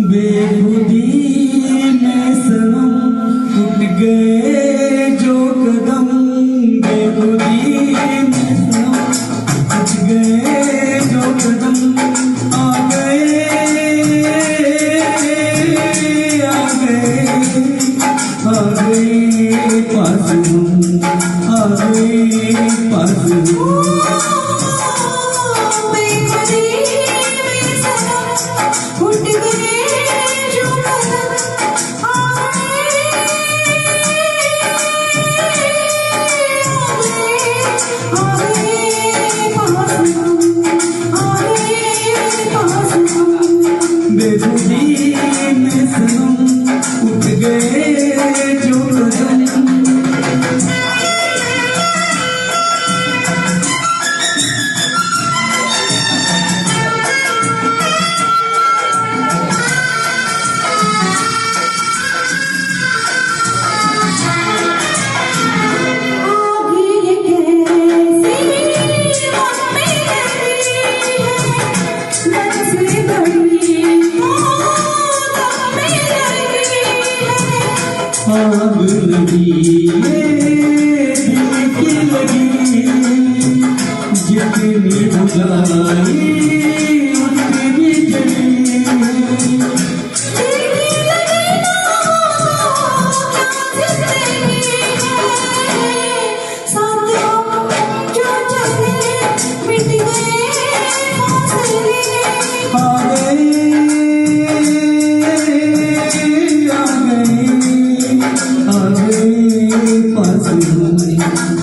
बेखुदी में सनम उठ गए जो कदम। बेखुदी में सनम उठ गए जो कदम। आ गए आ गए आ गए, पास हम आ गए, पास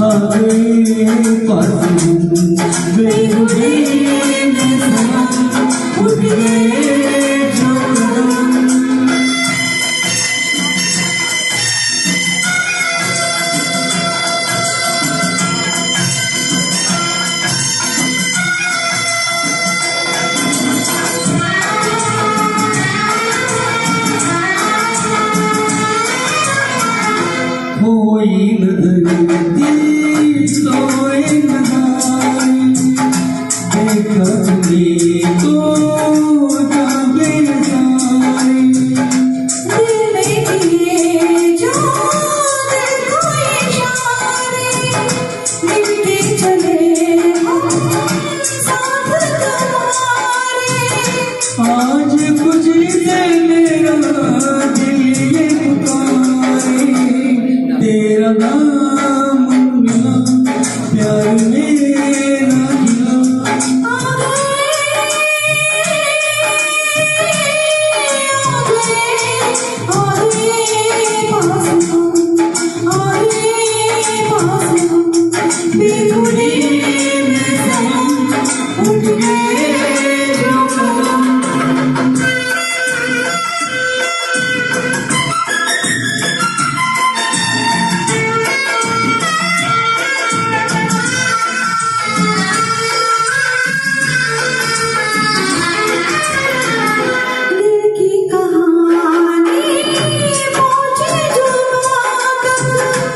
Thank you. तेरा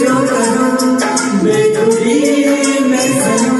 जो करूं बेदुरी मैं सनम